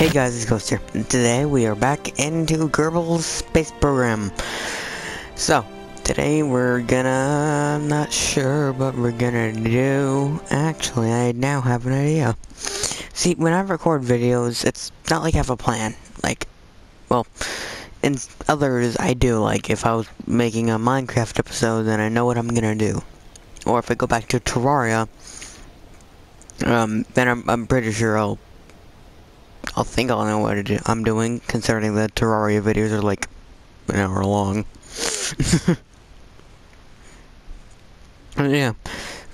Hey guys, it's Ghost here. Today we are back into Kerbal Space Program. So, today we're gonna... I'm not sure what we're gonna do. Actually, I now have an idea. See, when I record videos, it's not like I have a plan. Like, well, in others I do. Like, if I was making a Minecraft episode, then I know what I'm gonna do. Or if I go back to Terraria, um, then I'm, I'm pretty sure I'll I'll think I'll know what. I'm doing, considering the Terraria videos are like an hour long. yeah.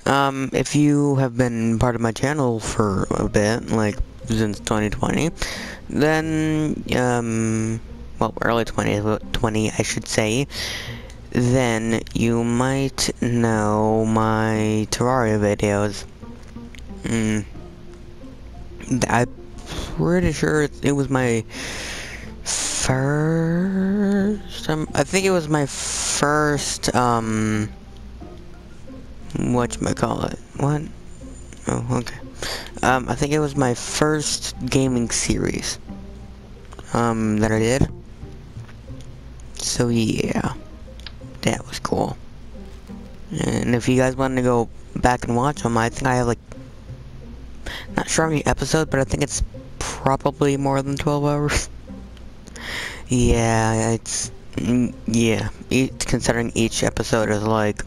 Um, if you have been part of my channel for a bit, like since 2020, then, um, well, early 2020, I should say, then you might know my Terraria videos. Hmm. I pretty sure it, it was my first, um, I think it was my first, um, whatchamacallit, what? Oh, okay. Um, I think it was my first gaming series, um, that I did. So yeah, that was cool. And if you guys want to go back and watch them, I think I have like, not sure how many episodes, but I think it's probably more than 12 hours. yeah, it's, mm, yeah, each, considering each episode is like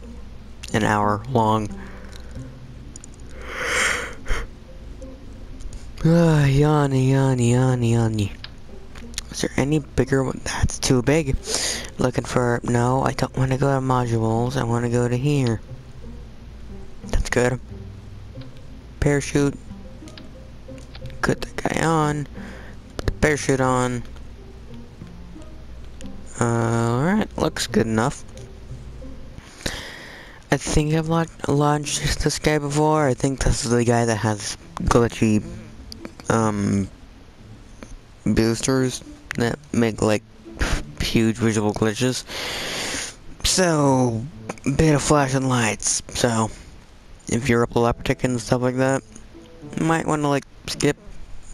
an hour long. Ah, yawny, yawny, yawny, yawny. Is there any bigger one? That's too big. Looking for, no, I don't want to go to modules, I want to go to here. That's good. Parachute. Put the guy on. Put the parachute on. Uh, Alright, looks good enough. I think I've launched this guy before. I think this is the guy that has glitchy, um, boosters that make, like, huge visual glitches. So, bit of flashing lights. So, if you're epileptic and stuff like that, might want to, like, skip,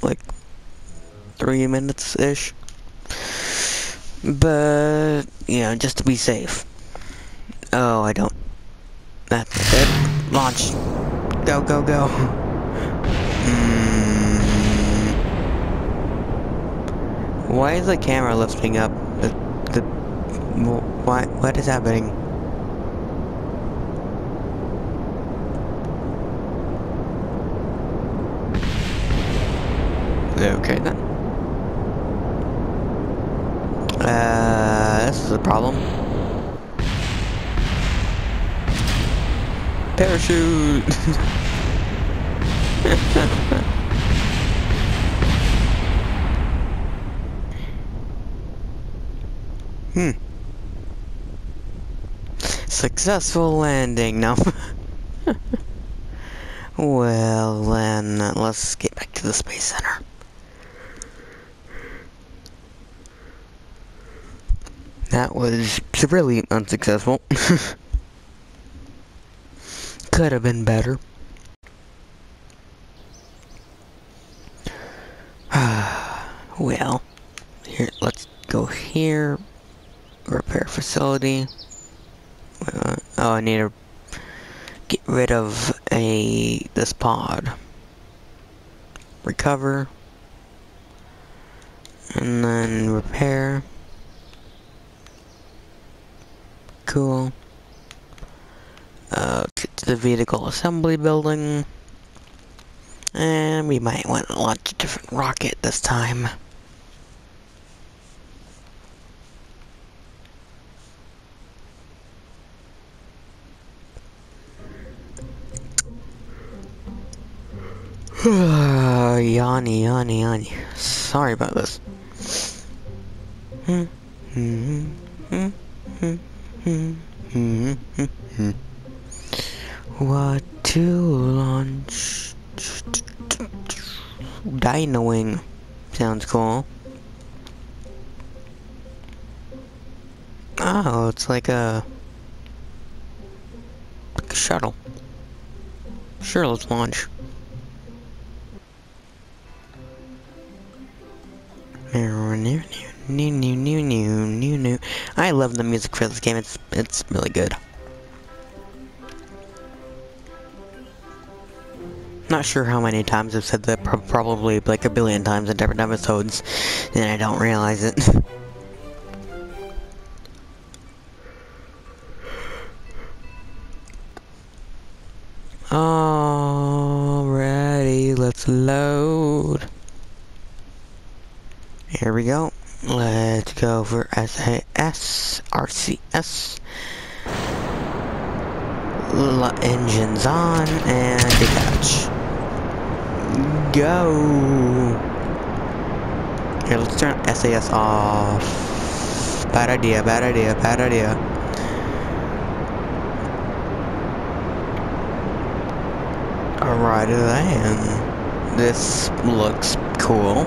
like, three minutes-ish. But, you know, just to be safe. Oh, I don't. That's it. Launch. Go, go, go. Mm. Why is the camera lifting up? The, the, why, what is happening? Okay then. Uh, this is a problem. Parachute! hmm. Successful landing, no. well then, let's get back to the Space Center. That was severely unsuccessful. Could have been better. well, here, let's go here. Repair facility. Uh, oh, I need to get rid of a this pod. Recover. And then repair. Cool. Uh, to the vehicle assembly building. And we might want to launch a different rocket this time. yawny, yawny, yawny. Sorry about this. Hmm. Hmm. Hmm. Hmm. What to launch? Dino Sounds cool. Oh, it's like a, like a shuttle. Sure, let's launch. New, new, new, new, new, new. I love the music for this game. It's it's really good. Not sure how many times I've said that. Pro probably like a billion times in different episodes, and I don't realize it. Alrighty, let's load. Here we go. Let's go for SAS, RCS. L engines on and detach. Go. Here, let's turn SAS off. Bad idea, bad idea, bad idea. Alright then. This looks cool.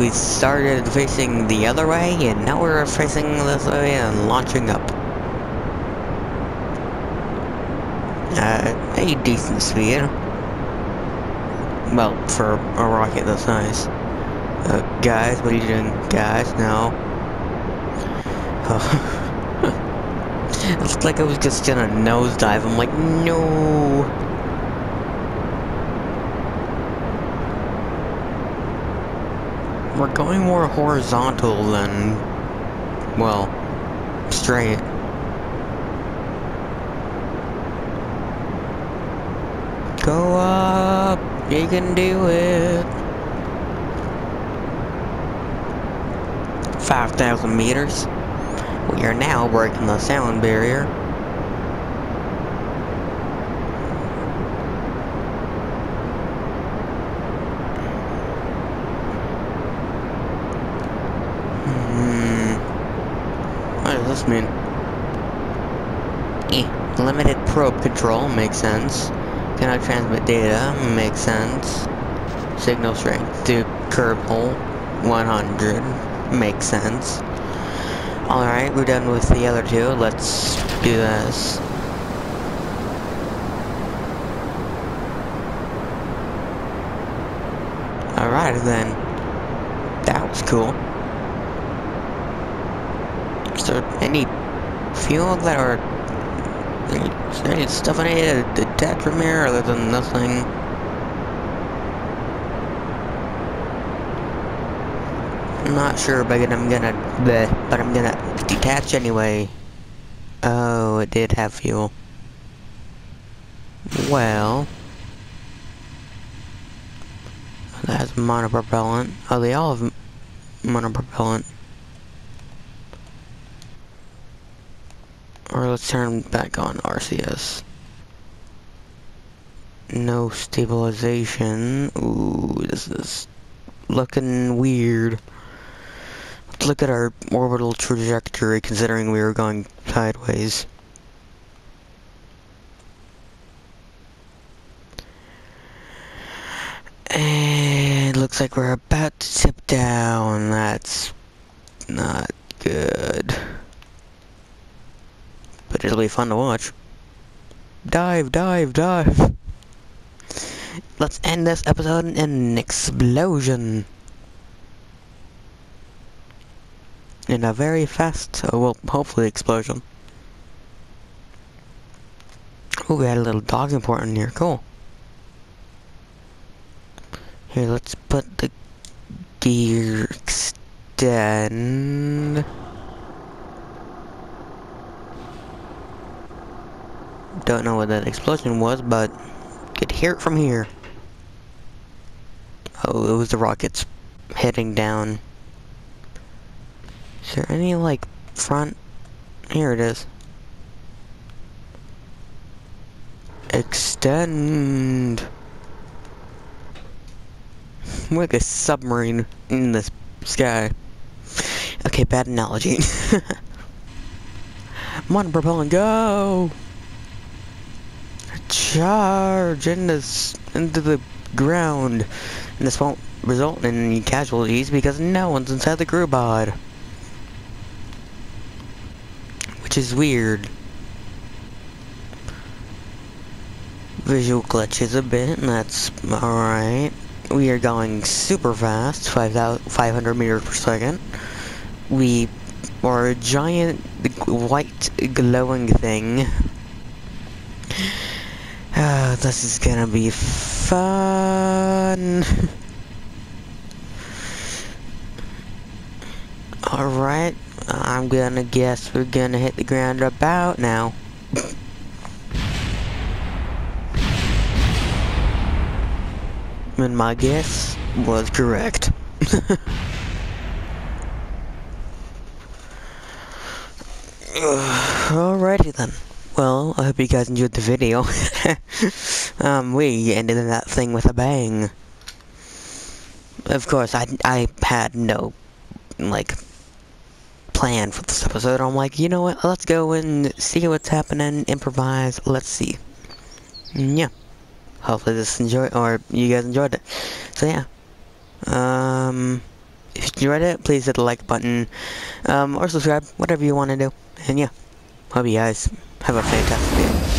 We started facing the other way, and now we're facing this way and launching up. Uh, a decent speed. Well, for a rocket that's nice. Uh, guys, what are you doing? Guys, no. It looked like I was just gonna nosedive. I'm like, no. We're going more horizontal than, well, straight. Go up, you can do it. 5,000 meters. We are now breaking the sound barrier. Hmm. What does this mean? Eh. Limited probe control makes sense. Cannot transmit data makes sense. Signal strength to Kerbin 100 makes sense. Alright, we're done with the other two. Let's do this. Alright then. That was cool. Is there any fuel that are... Is there any stuff in it to detach from here other than nothing? I'm not sure, but I'm gonna, bleh, but I'm gonna detach anyway. Oh, it did have fuel. Well, that's monopropellant. Oh, they all have monopropellant. Or let's turn back on RCS. No stabilization. Ooh, this is looking weird Let's look at our orbital trajectory considering we were going sideways. And looks like we're about to tip down. That's not good. But it'll be fun to watch. Dive, dive, dive. Let's end this episode in an explosion. in a very fast, uh, well, hopefully explosion. Oh, we had a little docking port in here. Cool. Here, let's put the gear extend. Don't know what that explosion was, but could hear it from here. Oh, it was the rockets heading down. Is there any, like, front? Here it is. Extend. like a submarine in the sky. Okay, bad analogy. Monopropellant, go! Charge in this, into the ground. And this won't result in any casualties because no one's inside the crew pod. which is weird. visual glitches a bit, and that's alright. We are going super fast, 500 meters per second. We are a giant white glowing thing. Uh, this is gonna be fun. Alright, I'm gonna guess we're gonna hit the ground about now. and my guess was correct. Alrighty then. Well, I hope you guys enjoyed the video. um, we ended in that thing with a bang. Of course, I, I had no, like, plan for this episode. I'm like, you know what, let's go and see what's happening, improvise, let's see. And yeah. Hopefully this enjoy or you guys enjoyed it. So yeah. Um if you enjoyed it, please hit the like button. Um or subscribe, whatever you want to do. And yeah. Hope you guys have a fantastic day.